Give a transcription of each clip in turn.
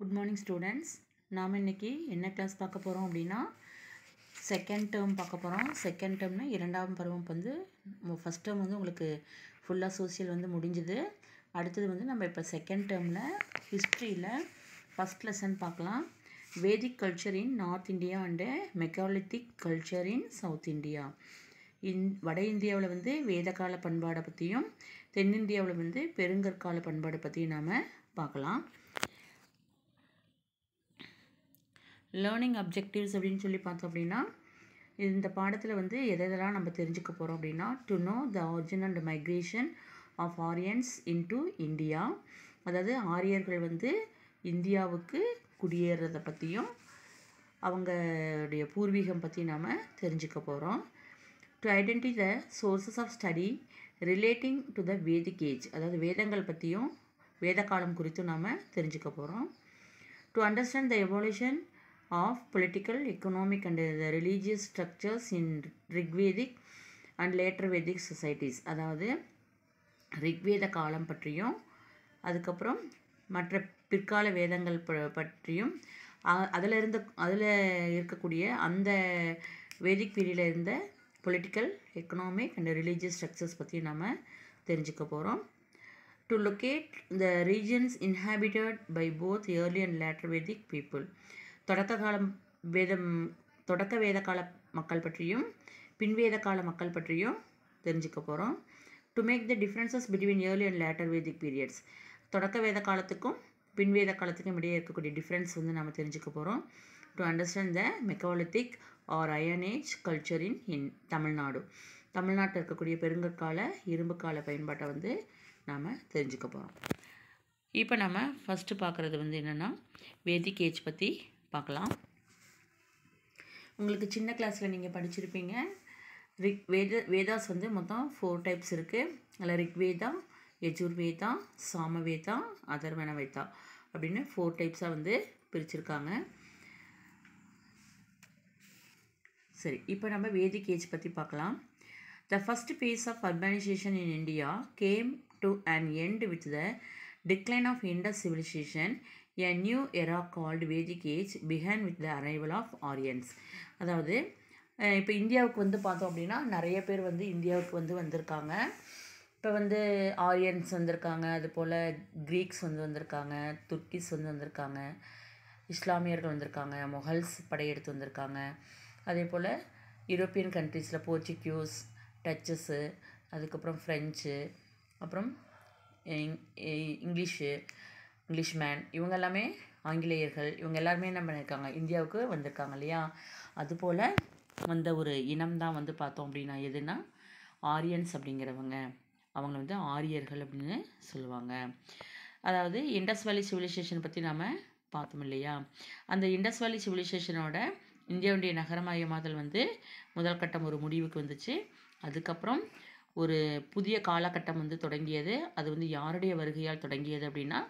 Good morning students நாம் இன்றைக்கி என்ன கிளாஸ் பார்க்க போகிறோம் அப்படின்னா செகண்ட் டேர்ம் பார்க்க போகிறோம் செகண்ட் டேர்ம்னா இரண்டாம் பருவம் வந்து ஃபஸ்ட் டேர்ம் வந்து உங்களுக்கு ஃபுல்லாக சோசியல் வந்து முடிஞ்சுது. அடுத்தது வந்து நம்ம இப்போ செகண்ட் டேர்மில் ஹிஸ்ட்ரியில் ஃபஸ்ட் லெசன் பார்க்கலாம். Vedic culture in north India and megalithic culture in south India இந் வட இந்தியாவில் வந்து வேதகால பண்பாடை பற்றியும் தென்னிந்தியாவில் வந்து பெருங்கற்கால பண்பாடை பற்றியும் நாம் பார்க்கலாம். லேர்னிங் அப்ஜெக்டிவ்ஸ் அப்படின்னு சொல்லி பார்த்தோம் அப்படின்னா இந்த பாடத்தில் வந்து எதை எதெல்லாம் நம்ம தெரிஞ்சுக்க போகிறோம் அப்படின்னா to know the origin and migration of Aryans into India அதாவது ஆரியர்கள் வந்து இந்தியாவுக்கு குடியேறதை பற்றியும் அவங்களுடைய பூர்வீகம் பற்றி நாம் தெரிஞ்சுக்க போகிறோம் to identify the sources of study relating to the Vedic age அதாவது வேதங்கள் பற்றியும் வேத காலம் குறித்தும் நாம் தெரிஞ்சுக்க போகிறோம் to understand the evolution of political economic and the religious structures in Rigvedic and later Vedic societies அதாவது ரிக்வேத காலம் பற்றியும் அதுக்கப்புறம் மற்ற பிற்கால வேதங்கள் ப- பற்றியும் அதில் இருந்த அதில் இருக்கக்கூடிய அந்த வேதிக் பீரியடில் இருந்த political economic and religious structures பற்றி நம்ம தெரிஞ்சுக்க போகிறோம் to locate the regions inhabited by both early and later Vedic people தொடக்க காலம் வேதம் தொடக்க வேத கால மக்கள் பற்றியும் பின்வேத கால மக்கள் பற்றியும் தெரிஞ்சுக்க போகிறோம் to make the differences between early and later Vedic periods தொடக்க வேத காலத்துக்கும் பின்வேத காலத்துக்கும் இடையே இருக்கக்கூடிய டிஃப்ரென்ஸ் வந்து நம்ம தெரிஞ்சுக்க போகிறோம் to understand the megalithic or iron age culture in in Tamil Nadu. தமிழ்நாட்டில் இருக்கக்கூடிய பெருங்கற்கால இரும்பு கால பயன்பாட்டை வந்து நாம் தெரிஞ்சுக்க போகிறோம் இப்போ நம்ம ஃபஸ்ட்டு பார்க்குறது வந்து என்னென்னா வேதிக் ஏஜ் பற்றி பார்க்கலாம். உங்களுக்கு சின்ன கிளாஸில் நீங்கள் படிச்சிருப்பீங்க. ரிக் வேத வேதாஸ் வந்து மொத்தம் ஃபோர் டைப்ஸ் இருக்குது அதில் ரிக்வேதா யஜுர்வேதா சாமவேதா அதர்வன வேதா அப்படின்னு ஃபோர் டைப்ஸாக வந்து பிரிச்சிருக்காங்க. சரி இப்போ நம்ம வேதிக் ஏஜ் பற்றி பார்க்கலாம். The first phase of urbanisation in India came to and end with the decline of Indus civilisation a new era called Vedic age began with the arrival of Aryans அதாவது இப்போ இந்தியாவுக்கு வந்து பார்த்தோம் அப்படின்னா நிறைய பேர் வந்து இந்தியாவுக்கு வந்து வந்திருக்காங்க. இப்போ வந்து ஆரியன்ஸ் வந்திருக்காங்க அது போல் க்ரீக்ஸ் வந்து வந்திருக்காங்க துர்க்கிஸ் வந்து வந்திருக்காங்க இஸ்லாமியர்கள் வந்திருக்காங்க மொஹல்ஸ் படையெடுத்து வந்திருக்காங்க. அதே போல் யூரோப்பியன் கண்ட்ரீஸில் போர்ச்சுக்யூஸ் டச்சஸ்ஸு அதுக்கப்புறம் ஃப்ரெஞ்சு அப்புறம் இங்கிலீஷு இங்கிலீஷ் மேன் இவங்க எல்லாமே ஆங்கிலேயர்கள். இவங்க எல்லாருமே என்ன பண்ணியிருக்காங்க இந்தியாவுக்கு வந்திருக்காங்க இல்லையா? அதுபோல் வந்த ஒரு இனம் தான் வந்து பார்த்தோம் அப்படின்னா எதுனா ஆரியன்ஸ் அப்படிங்கிறவங்க. அவங்க வந்து ஆரியர்கள் அப்படின்னு சொல்லுவாங்க. அதாவது இண்டஸ் வேலி சிவிலைசேஷன் பற்றி நாம் பார்த்தோம் இல்லையா? அந்த இண்டஸ் வேலி சிவிலைசேஷனோட இந்தியாவுடைய நகரமயமாதல் வந்து முதல் கட்டம் ஒரு முடிவுக்கு வந்துச்சு. அதுக்கப்புறம் ஒரு புதிய காலகட்டம் வந்து தொடங்கியது. அது வந்து யாருடைய வருகையால் தொடங்கியது அப்படின்னா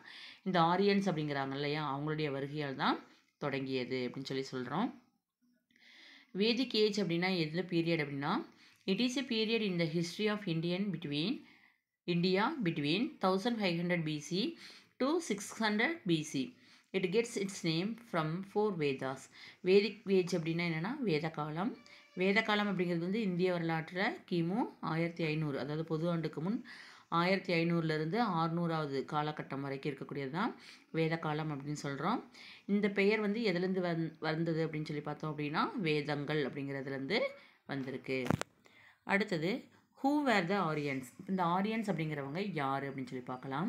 இந்த ஆரியன்ஸ் அப்படிங்கிறாங்க இல்லையா? அவங்களுடைய வருகையால் தான் தொடங்கியது அப்படின்னு சொல்லி சொல்கிறோம் வேதிக் ஏஜ் அப்படின்னா எதில் பீரியட் அப்படின்னா it is a period in the history of Indian between India between thousand five hundred BC to six hundred BC it gets its name from four Vedas Vedic age அப்படின்னா என்னென்னா வேத காலம் வேதகாலம் அப்படிங்கிறது வந்து இந்திய வரலாற்றில் கிமு ஆயிரத்தி ஐநூறு அதாவது பொது ஆண்டுக்கு முன் ஆயிரத்தி ஐநூறுலேருந்து ஆறுநூறாவது காலகட்டம் வரைக்கும் இருக்கக்கூடியது தான் வேத காலம் அப்படின்னு சொல்கிறோம் இந்த பெயர் வந்து எதுலேருந்து வந் வந்தது அப்படின்னு சொல்லி பார்த்தோம் அப்படின்னா வேதங்கள் அப்படிங்கிறதுலேருந்து வந்திருக்கு. அடுத்தது ஹூ வேர் த ஆரியன்ஸ் இந்த ஆரியன்ஸ் அப்படிங்கிறவங்க யார் அப்படின்னு சொல்லி பார்க்கலாம்.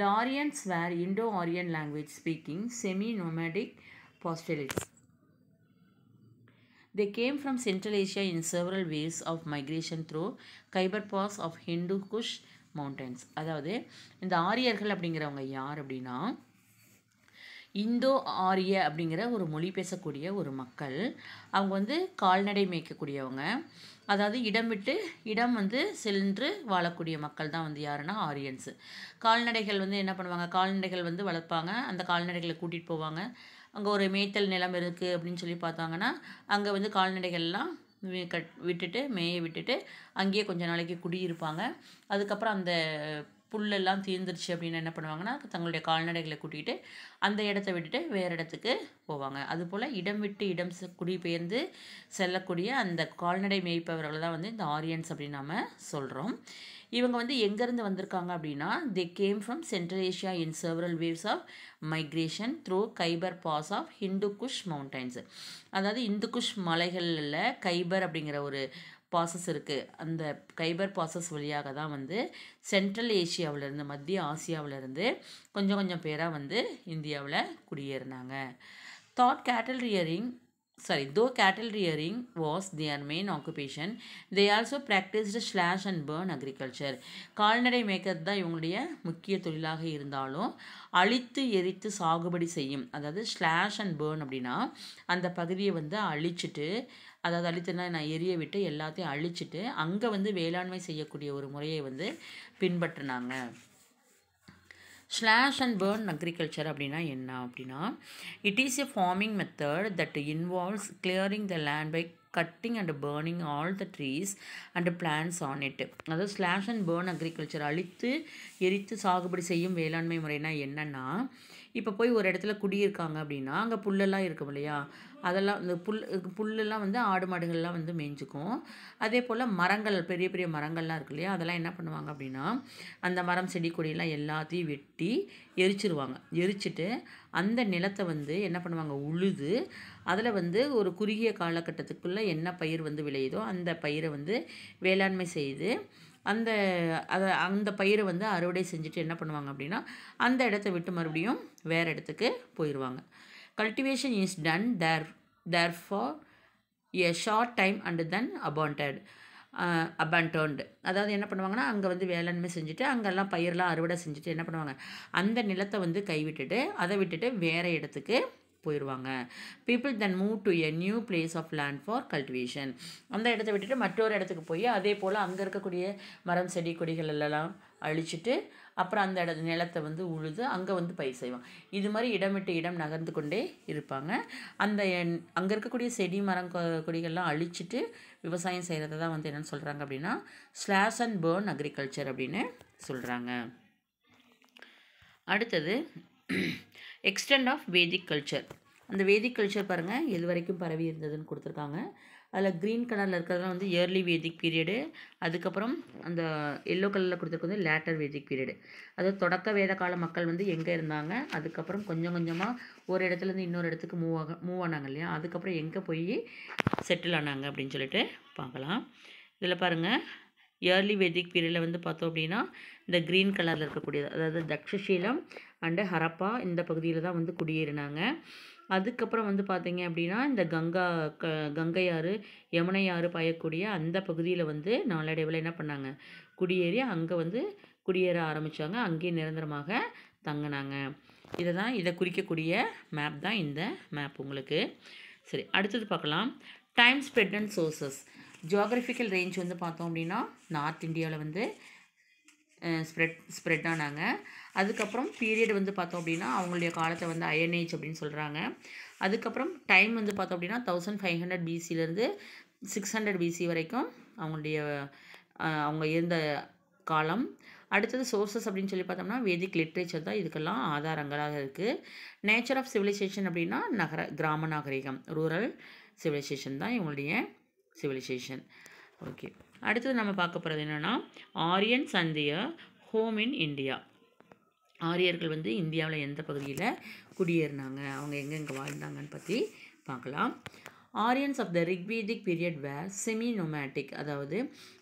The Aryans were Indo Aryan language speaking semi nomadic pastoralists They came from Central Asia in several waves of migration through Khyber Pass of Hindu Kush mountains அதாவது இந்த ஆரியர்கள் அப்படிங்கிறவங்க யார் அப்படின்னா இந்தோ ஆரிய அப்படிங்கிற ஒரு மொழி பேசக்கூடிய ஒரு மக்கள். அவங்க வந்து கால்நடை மேய்க்கக்கூடியவங்க. அதாவது இடம் விட்டு இடம் வந்து சென்று வாழக்கூடிய மக்கள் தான் வந்து யாருன்னா ஆரியன்ஸு. கால்நடைகள் வந்து என்ன பண்ணுவாங்க? கால்நடைகள் வந்து வளர்ப்பாங்க. அந்த கால்நடைகளை கூட்டிகிட்டு போவாங்க. அங்கே ஒரு மேய்த்தல் நிலம் இருக்குது அப்படின்னு சொல்லி பார்த்தாங்கன்னா அங்கே வந்து கால்நடைகள்லாம் கட் விட்டுட்டு மேய விட்டுட்டு அங்கேயே கொஞ்ச நாளைக்கு குடியிருப்பாங்க. அதுக்கப்புறம் அந்த புல்லெல்லாம் தீர்ந்துருச்சு அப்படின்னு என்ன பண்ணுவாங்கன்னா தங்களுடைய கால்நடைகளை கூட்டிகிட்டு அந்த இடத்த விட்டுட்டு வேறு இடத்துக்கு போவாங்க. அதுபோல் இடம் விட்டு இடம் செ- குடிபெயர்ந்து செல்லக்கூடிய அந்த கால்நடை மேய்ப்பவர்களை தான் வந்து இந்த ஆரியன்ஸ் அப்படின்னு நம்ம சொல்கிறோம் இவங்க வந்து எங்கேருந்து வந்திருக்காங்க அப்படின்னா they came from central Asia in several waves of migration through Khyber pass of Hindu Kush mountains அதாவது இந்து குஷ் மலைகளில் கைபர் அப்படிங்கிற ஒரு பாசஸ் இருக்குது அந்த கைபர் பாசஸ் வழியாக தான் வந்து சென்ட்ரல் ஏஷியாவிலேருந்து மத்திய ஆசியாவிலேருந்து கொஞ்சம் கொஞ்சம் பேராக வந்து இந்தியாவில் குடியேறினாங்க. That cattle rearing sorry though cattle rearing was their main occupation they also practiced slash and burn agriculture. கால்நடை மேய்க்கிறது தான் இவங்களுடைய முக்கிய தொழிலாக இருந்தாலும் அழித்து எரித்து சாகுபடி செய்யும் அதாவது ஸ்லாஷ் அண்ட் பேர்ன் அப்படின்னா அந்த பகுதியை வந்து அழிச்சிட்டு அதாவது அழித்தனா நான் எரிய விட்டு எல்லாத்தையும் அழிச்சிட்டு அங்கே வந்து வேளாண்மை செய்யக்கூடிய ஒரு முறையை வந்து பின்பற்றினாங்க. ஸ்லாஷ் அண்ட் பேர்ன் அக்ரிகல்ச்சர் அப்படின்னா என்ன அப்படின்னா it is a farming method that involves clearing the land by cutting and burning all the trees and plants on it அதாவது ஸ்லாஷ் அண்ட் பேர்ன் அக்ரிகல்ச்சர் அழித்து எரித்து சாகுபடி செய்யும் வேளாண்மை முறைனா என்னென்னா இப்போ போய் ஒரு இடத்துல குடியிருக்காங்க அப்படின்னா அங்கே புல்லெல்லாம் இருக்கும் இல்லையா? அதெல்லாம் இந்த புல் புல்லெல்லாம் வந்து ஆடு மாடுகள்லாம் வந்து மேய்ஞ்சுக்கும். அதே போல் மரங்கள் பெரிய பெரிய மரங்கள்லாம் இருக்கு இல்லையா? அதெல்லாம் என்ன பண்ணுவாங்க அப்படின்னா அந்த மரம் செடி கொடியெல்லாம் எல்லாத்தையும் வெட்டி எரிச்சிருவாங்க. எரிச்சிட்டு அந்த நிலத்தை வந்து என்ன பண்ணுவாங்க? உழுது அதில் வந்து ஒரு குறுகிய காலகட்டத்துக்குள்ளே என்ன பயிர் வந்து விளையுதோ அந்த பயிரை வந்து வேளாண்மை செய்து அந்த அதை அந்த பயிரை வந்து அறுவடை செஞ்சுட்டு என்ன பண்ணுவாங்க அப்படின்னா அந்த இடத்த விட்டு மறுபடியும் வேறு இடத்துக்கு போயிடுவாங்க cultivation is done there there for a short time and then abandoned abandoned அதாவது என்ன பண்ணுவாங்கன்னா அங்கே வந்து வேளாண்மை செஞ்சுட்டு அங்கெல்லாம் பயிரெலாம் அறுவடை செஞ்சுட்டு என்ன பண்ணுவாங்க? அந்த நிலத்தை வந்து கைவிட்டுட்டு அதை விட்டுட்டு வேறு இடத்துக்கு போயிடுவாங்க people then move to a new place of land for cultivation அந்த இடத்த விட்டுட்டு மற்றொரு இடத்துக்கு போய் அதே போல் அங்கே இருக்கக்கூடிய மரம் செடி கொடிகள் எல்லாம் அழிச்சிட்டு அப்புறம் அந்த இட நிலத்தை வந்து உழுது அங்கே வந்து பயிர் செய்வாங்க இது மாதிரி இடம் விட்டு இடம் நகர்ந்து கொண்டே இருப்பாங்க. அந்த அங்கே இருக்கக்கூடிய செடி மரம் கொ- கொடிகள்லாம் அழிச்சிட்டு விவசாயம் செய்கிறத தான் வந்து என்னென்னு சொல்கிறாங்க அப்படின்னா ஸ்லாஷ் அண்ட் பேர்ன் அக்ரிகல்ச்சர் அப்படின்னு சொல்கிறாங்க அடுத்தது எக்ஸ்டெண்ட் ஆஃப் வேதிக் கல்ச்சர் அந்த வேதிக் கல்ச்சர் பாருங்கள் எது வரைக்கும் பரவி இருந்ததுன்னு கொடுத்துருக்காங்க. அதில் க்ரீன் கலரில் இருக்கிறதுலாம் வந்து இயர்லி வேதிக் பீரியடு அதுக்கப்புறம் அந்த எல்லோ கலரில் கொடுத்துருக்கிறது வந்து லேட்டர் வேதிக் பீரியடு அதாவது தொடக்க வேத கால மக்கள் வந்து எங்கே இருந்தாங்க அதுக்கப்புறம் கொஞ்சம் கொஞ்சமாக ஒரு இடத்துலேருந்து இன்னொரு இடத்துக்கு மூவ் ஆக மூவ் ஆனாங்க இல்லையா? அதுக்கப்புறம் எங்கே போய் செட்டில் ஆனாங்க அப்படின்னு சொல்லிட்டு பார்க்கலாம். இதில் பாருங்கள் இயர்லி வேதிக் பீரியடில் வந்து பார்த்தோம் அப்படின்னா இந்த க்ரீன் கலரில் இருக்கக்கூடியது அதாவது தக்ஷசீலம் அண்டு ஹரப்பா இந்த பகுதியில் தான் வந்து குடியேறினாங்க. அதுக்கப்புறம் வந்து பார்த்தீங்க அப்படின்னா இந்த கங்கா க கங்கை ஆறு யமுனை ஆறு பாயக்கூடிய அந்த பகுதியில் வந்து நாளடைவில் என்ன பண்ணாங்க? குடியேறி அங்கே வந்து குடியேற ஆரம்பித்தாங்க அங்கேயே நிரந்தரமாக தங்கினாங்க. இதை தான் இதை குறிக்கக்கூடிய மேப் தான் இந்த மேப் உங்களுக்கு. சரி அடுத்தது பார்க்கலாம். Time spread and sources geographical range வந்து பார்த்தோம் அப்படின்னா நார்த் இந்தியாவில் வந்து ஸ்ப்ரெட் ஸ்ப்ரெட் ஆனாங்க. அதுக்கப்புறம் பீரியட் வந்து பார்த்தோம் அப்படின்னா அவங்களுடைய காலத்தை வந்து அயன் ஏஜ் அப்படின்னு சொல்கிறாங்க அதுக்கப்புறம் டைம் வந்து பார்த்தோம் அப்படின்னா தௌசண்ட் ஃபைவ் ஹண்ட்ரட் பிசிலேருந்து சிக்ஸ் ஹண்ட்ரட் பிசி வரைக்கும் அவங்களுடைய அவங்க இருந்த காலம். அடுத்தது சோர்சஸ் அப்படின்னு சொல்லி பார்த்தோம்னா வேதிக் லிட்ரேச்சர் தான் இதுக்கெல்லாம் ஆதாரங்களாக இருக்குது நேச்சர் ஆஃப் சிவிலைசேஷன் அப்படின்னா நகர கிராம நாகரிகம் ரூரல் சிவிலைசேஷன் தான் இவங்களுடைய சிவிலைசேஷன் ஓகே அடுத்தது நம்ம பார்க்க போகிறது என்னென்னா Aryans and their home in India ஆரியர்கள் வந்து இந்தியாவில் எந்த பகுதியில் குடியேறினாங்க? அவங்க எங்கெங்கே வாழ்ந்தாங்கன்னு பற்றி பார்க்கலாம். Aryans of the Rigvedic period were semi nomadic அதாவது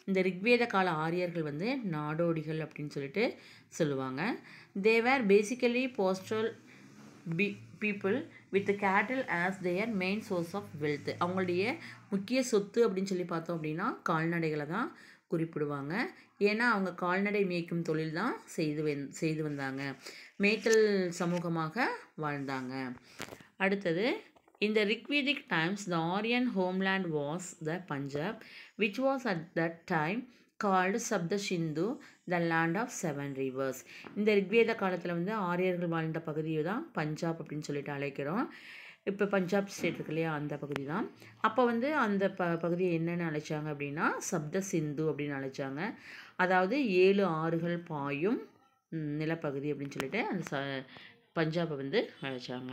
இந்த ரிக்வேத கால ஆரியர்கள் வந்து நாடோடிகள் அப்படின்னு சொல்லிட்டு சொல்லுவாங்க. They were basically pastoral B people with cattle as their main source of wealth அவங்களுடைய முக்கிய சொத்து அப்படின்னு சொல்லி பார்த்தோம் அப்படின்னா கால்நடைகளை தான் குறிப்பிடுவாங்க. ஏன்னா அவங்க கால்நடை மேய்க்கும் தொழில் தான் செய்து வந் செய்து வந்தாங்க. மேய்த்தல் சமூகமாக வாழ்ந்தாங்க. அடுத்தது இந்த Rigvedic times the Aryan homeland was the Punjab which was at that time called Sapta Sindhu the land of seven rivers. இந்த ரிக்வேத காலத்தில் வந்து ஆரியர்கள் வாழ்ந்த பகுதியை தான் பஞ்சாப் அப்படின்னு சொல்லிட்டு அழைக்கிறோம். இப்போ பஞ்சாப் ஸ்டேட் இருக்கு இல்லையா அந்த பகுதி தான் அப்போ வந்து அந்த ப பகுதியை என்னென்னு அழைச்சாங்க அப்படின்னா சப்த சிந்து அப்படின்னு அழைச்சாங்க. அதாவது ஏழு ஆறுகள் பாயும் நிலப்பகுதி அப்படின்னு சொல்லிட்டு அந்த ச பஞ்சாபை வந்து அழைச்சாங்க.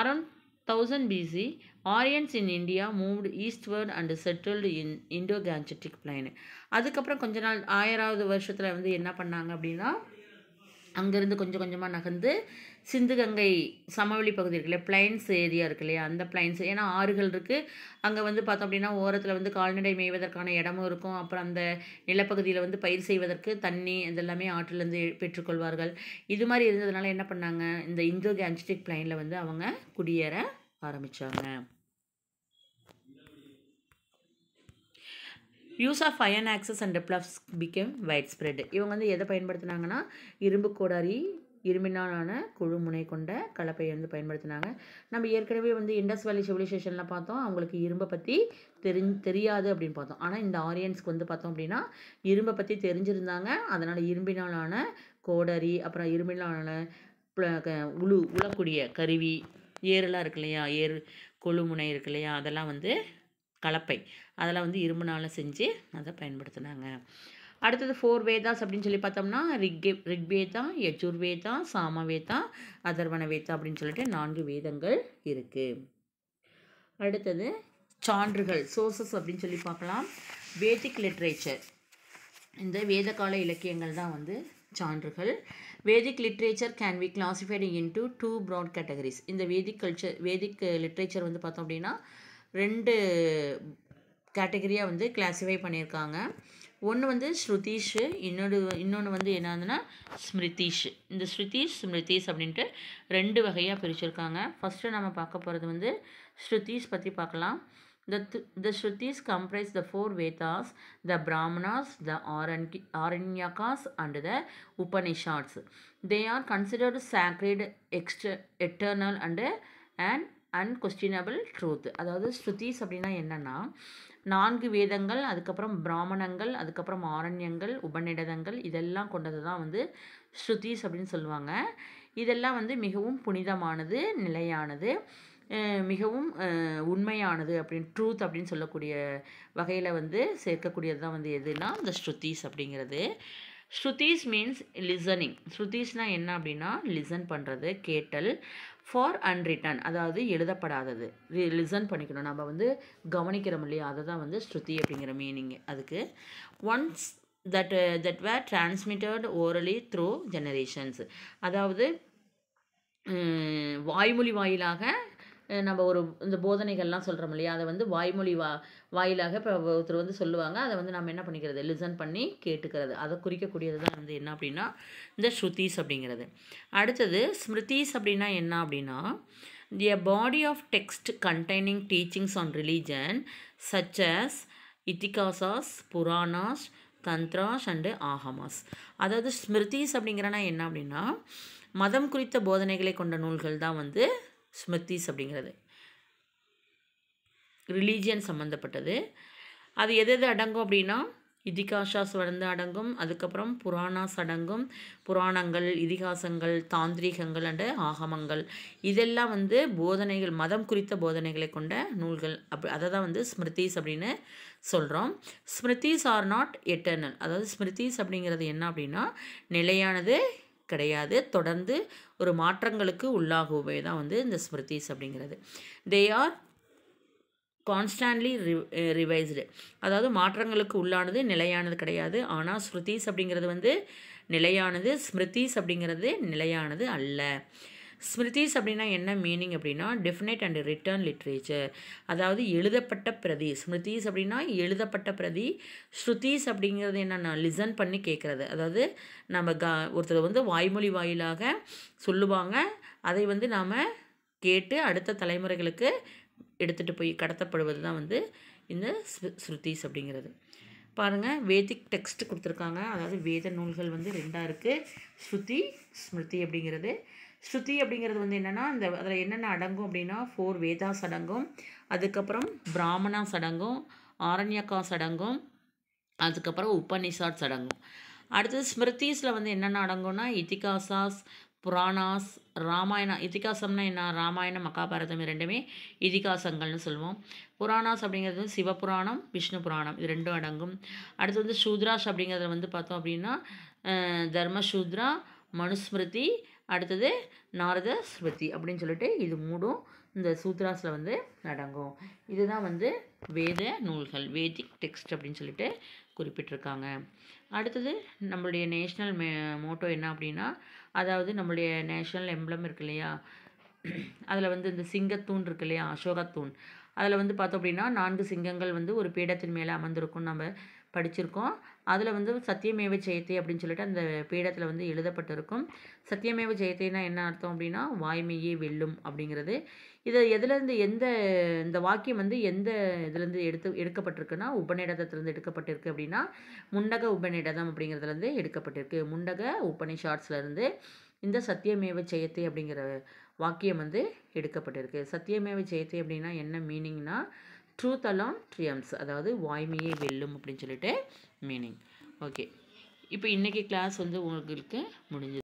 Around thousand BC Aryans in India moved eastward and settled in Indo Gangetic plain அதுக்கப்புறம் கொஞ்ச நாள் ஆயிராவது வருஷத்தில் வந்து என்ன பண்ணாங்க அப்படின்னா அங்கேருந்து கொஞ்சம் கொஞ்சமாக நகர்ந்து சிந்து கங்கை சமவெளி பகுதி இருக்கு இல்லையா பிளைன்ஸ் ஏரியா இருக்கு இல்லையா? அந்த பிளைன்ஸ் ஏன்னா ஆறுகள் இருக்குது அங்கே வந்து பார்த்தோம் அப்படின்னா ஓரத்தில் வந்து கால்நடை மேய்வதற்கான இடமும் இருக்கும். அப்புறம் அந்த நிலப்பகுதியில் வந்து பயிர் செய்வதற்கு தண்ணி இதெல்லாமே ஆற்றிலேருந்து பெற்றுக்கொள்வார்கள். இது மாதிரி இருந்ததுனால என்ன பண்ணாங்க? இந்த இந்தோ கேன்ஸ்டிக் பிளைனில் வந்து அவங்க குடியேற ஆரம்பித்தாங்க use of iron axes and ploughs became wide spread இவங்க வந்து எதை பயன்படுத்தினாங்கன்னா இரும்பு கோடாரி இரும்பினாலான குழு முனை கொண்ட கலப்பையை வந்து பயன்படுத்தினாங்க. நம்ம ஏற்கனவே வந்து இண்டஸ் வேலி சிவிலைசேஷனில் பார்த்தோம். அவங்களுக்கு இரும்பை பற்றி தெரி தெரியாது அப்படின்னு பார்த்தோம். ஆனால் இந்த ஆரியன்ஸ்க்கு வந்து பார்த்தோம் அப்படின்னா இரும்பை பற்றி தெரிஞ்சிருந்தாங்க. அதனால் இரும்பினாலான கோடரி அப்புறம் இரும்பினாலான க- உழு உழக்கூடிய கருவி ஏரெல்லாம் இருக்கு இல்லையா? ஏர் கொழுமுனை இருக்கு இல்லையா? அதெல்லாம் வந்து கலப்பை. அதெல்லாம் வந்து இரும்புனால செஞ்சு அதை பயன்படுத்தினாங்க. அடுத்தது ஃபோர் வேதாஸ் அப்படின்னு சொல்லி பார்த்தோம்னா ரிக்கே ரிக்வேதா யஜுர்வேதா சாமவேதா அதர்வன வேதா அப்படின்னு சொல்லிட்டு நான்கு வேதங்கள் இருக்குது அடுத்தது சான்றுகள் சோர்சஸ் அப்படின்னு சொல்லி பார்க்கலாம். வேதிக் லிட்ரேச்சர் இந்த வேதகால இலக்கியங்கள் தான் வந்து சான்றுகள். Vedic literature can be classified into two broad categories இந்த வேதிக் கல்ச்சர் வேதிக் லிட்ரேச்சர் வந்து பார்த்தோம் அப்படின்னா ரெண்டு கேட்டகரியாக வந்து கிளாஸிஃபை பண்ணியிருக்காங்க. ஒன்று வந்து ஸ்ருதிஷு இன்னொரு இன்னொன்று வந்து என்னதுன்னா ஸ்மிருதிஷ் இந்த ஸ்ருதிஷ் ஸ்மிருதிஷ் அப்படின்ட்டு ரெண்டு வகையாக பிரிச்சுருக்காங்க ஃபஸ்ட்டு நம்ம பார்க்க போகிறது வந்து ஸ்ருதிஷ் பற்றி பார்க்கலாம் The, th- the the four the the Vedas, the Brahmanas, the Aran- Aranyakas, and the Upanishads. They are considered sacred, extra, eternal, and an unquestionable truth அதாவது ஸ்ருதிஸ் அப்படின்னா என்னென்னா நான்கு வேதங்கள் அதுக்கப்புறம் பிராமணங்கள் அதுக்கப்புறம் ஆரண்யங்கள் உபநிடதங்கள் இதெல்லாம் கொண்டது தான் வந்து ஸ்ருதிஸ் அப்படின்னு சொல்லுவாங்க. இதெல்லாம் வந்து மிகவும் புனிதமானது நிலையானது மிகவும் உண்மையானது அப்படின்னு ட்ரூத் அப்படின்னு சொல்லக்கூடிய வகையில் வந்து சேர்க்கக்கூடியது தான் வந்து எதுனா இந்த ஸ்ருதிஸ் அப்படிங்கிறது. ஸ்ருதீஸ் மீன்ஸ் லிசனிங் ஸ்ருதீஸ்னால் என்ன அப்படின்னா லிசன் பண்ணுறது கேட்டல் ஃபார் அன்ரிட்டன் அதாவது எழுதப்படாதது. லிசன் பண்ணிக்கணும். நம்ம வந்து கவனிக்கிறோம் இல்லையா? அதை தான் வந்து ஸ்ருதி அப்படிங்கிற மீனிங் அதுக்கு. Ones that that were transmitted orally through generations அதாவது வாய்மொழி வாயிலாக நம்ம ஒரு இந்த போதனைகள்லாம் சொல்கிறோம் இல்லையா? அதை வந்து வாய்மொழி வா வாயிலாக இப்போ ஒருத்தர் வந்து சொல்லுவாங்க. அதை வந்து நம்ம என்ன பண்ணிக்கிறது? லிசன் பண்ணி கேட்டுக்கிறது. அதை குறிக்கக்கூடியது தான் வந்து என்ன அப்படின்னா இந்த ஸ்ருதீஸ் அப்படிங்கிறது. அடுத்தது ஸ்மிருதீஸ் அப்படின்னா என்ன அப்படின்னா the body of text containing teachings on religion such as Itihasas Puranas Tantras and Agamas அதாவது ஸ்மிருதிஸ் அப்படிங்கிறனா என்ன அப்படின்னா மதம் குறித்த போதனைகளை கொண்ட நூல்கள் தான் வந்து ஸ்மிருதிஸ் அப்படிங்கிறது. ரிலீஜியன் சம்மந்தப்பட்டது அது எது எது அடங்கும் அப்படின்னா இதிகாஷாஸ் வந்து அடங்கும் அதுக்கப்புறம் புராணாஸ் அடங்கும் புராணங்கள் இதிகாசங்கள் தாந்திரீகங்கள் அண்டு ஆகமங்கள். இதெல்லாம் வந்து போதனைகள் மதம் குறித்த போதனைகளை கொண்ட நூல்கள். அப் அதை தான் வந்து ஸ்மிருதிஸ் அப்படின்னு சொல்கிறோம் ஸ்மிருதிஸ் ஆர் நாட் எட்டர்னல் அதாவது ஸ்மிருதிஸ் அப்படிங்கிறது என்ன அப்படின்னா நிலையானது கிடையாது தொடர்ந்து ஒரு மாற்றங்களுக்கு உள்ளாகவே தான் வந்து இந்த ஸ்மிருதிஸ் அப்படிங்கிறது. தே ஆர் கான்ஸ்டன்ட்லி ரிவைஸ்டு அதாவது மாற்றங்களுக்கு உள்ளானது நிலையானது கிடையாது. ஆனால் ஸ்ருதிஸ் அப்படிங்கிறது வந்து நிலையானது ஸ்மிருதிஸ் அப்படிங்கிறது நிலையானது அல்ல. ஸ்மிருதிஸ் அப்படின்னா என்ன மீனிங் அப்படின்னா டெஃபினைட் அண்ட் ரிட்டர்ன் லிட்ரேச்சர் அதாவது எழுதப்பட்ட பிரதி ஸ்மிருதிஸ் அப்படின்னா எழுதப்பட்ட பிரதி ஸ்ருதிஸ் அப்படிங்கிறது என்னென்னா லிசன் பண்ணி கேட்குறது அதாவது நம்ம க ஒருத்தர் வந்து வாய்மொழி வாயிலாக சொல்லுவாங்க அதை வந்து நாம் கேட்டு அடுத்த தலைமுறைகளுக்கு எடுத்துகிட்டு போய் கடத்தப்படுவது தான் வந்து இந்த ஸ்ருதிஸ் அப்படிங்கிறது. பாருங்கள் வேதிக் டெக்ஸ்ட் கொடுத்துருக்காங்க. அதாவது வேத நூல்கள் வந்து ரெண்டாக இருக்குது ஸ்ருதி ஸ்மிருதி அப்படிங்கிறது. ஸ்ருதி அப்படிங்கிறது வந்து என்னென்னா இந்த அதில் என்னென்ன அடங்கும் அப்படின்னா ஃபோர் வேதாஸ் அடங்கும். அதுக்கப்புறம் பிராமணாஸ் அடங்கும் ஆரண்யக்காஸ் அடங்கும் அதுக்கப்புறம் உபநிஷாட்ஸ் அடங்கும். அடுத்தது ஸ்மிருதிஸில் வந்து என்னென்ன அடங்கும்னா இதிகாசாஸ் புராணாஸ் ராமாயணம் இதிகாசம்னா என்ன? ராமாயணம் மகாபாரதம் ரெண்டுமே இதிகாசங்கள்னு சொல்லுவோம். புராணாஸ் அப்படிங்கிறது வந்து சிவபுராணம் விஷ்ணு புராணம் இது ரெண்டும் அடங்கும். அடுத்து வந்து சூத்ராஸ் அப்படிங்கிறத வந்து பார்த்தோம் அப்படின்னா தர்மசூத்ரா மனுஸ்மிருதி அடுத்தது நாரத ஸ்மிருதி அப்படின்னு சொல்லிட்டு இது மூடும் இந்த சூத்ராஸில் வந்து அடங்கும் இதுதான் வந்து வேத நூல்கள் வேதிக் டெக்ஸ்ட் அப்படின்னு சொல்லிட்டு குறிப்பிட்டிருக்காங்க. அடுத்தது நம்மளுடைய நேஷ்னல் மே மோட்டோ என்ன அப்படின்னா அதாவது நம்மளுடைய நேஷ்னல் எம்ப்ளம் இருக்கு இல்லையா? அதில் வந்து இந்த சிங்கத்தூண் இருக்கு இல்லையா? அசோகத்தூண். அதில் வந்து பார்த்தோம் அப்படின்னா நான்கு சிங்கங்கள் வந்து ஒரு பீடத்தின் மேலே அமர்ந்திருக்கும் நம்ம படிச்சிருக்கோம். அதில் வந்து சத்தியமேவ ஜெயத்தை அப்படின்னு சொல்லிட்டு அந்த பீடத்தில் வந்து எழுதப்பட்டிருக்கும். சத்தியமேவ ஜெயத்தைனா என்ன அர்த்தம் அப்படின்னா வாய்மையே வெல்லும் அப்படிங்கிறது. இதை எதுலேருந்து எந்த இந்த வாக்கியம் வந்து எந்த இதுலேருந்து எடுத்து எடுக்கப்பட்டிருக்குன்னா உபநிடதத்துலேருந்து எடுக்கப்பட்டிருக்கு அப்படின்னா முண்டக உபநிடதம் அப்படிங்கிறதுலேருந்து எடுக்கப்பட்டிருக்கு. முண்டக உபனிஷாட்ஸ்லேருந்து இந்த சத்தியமேவ ஜெயத்தை அப்படிங்கிற வாக்கியம் வந்து எடுக்கப்பட்டிருக்கு. சத்தியமேவ ஜெயத்தை அப்படின்னா என்ன மீனிங்னா ட்ரூத் அலான் ட்ரியம்ஸ் அதாவது வாய்மையே வெல்லும் அப்படின்னு சொல்லிட்டு மீனிங் ஓகே இப்போ இன்றைக்கி கிளாஸ் வந்து உங்களுக்கு முடிஞ்சது.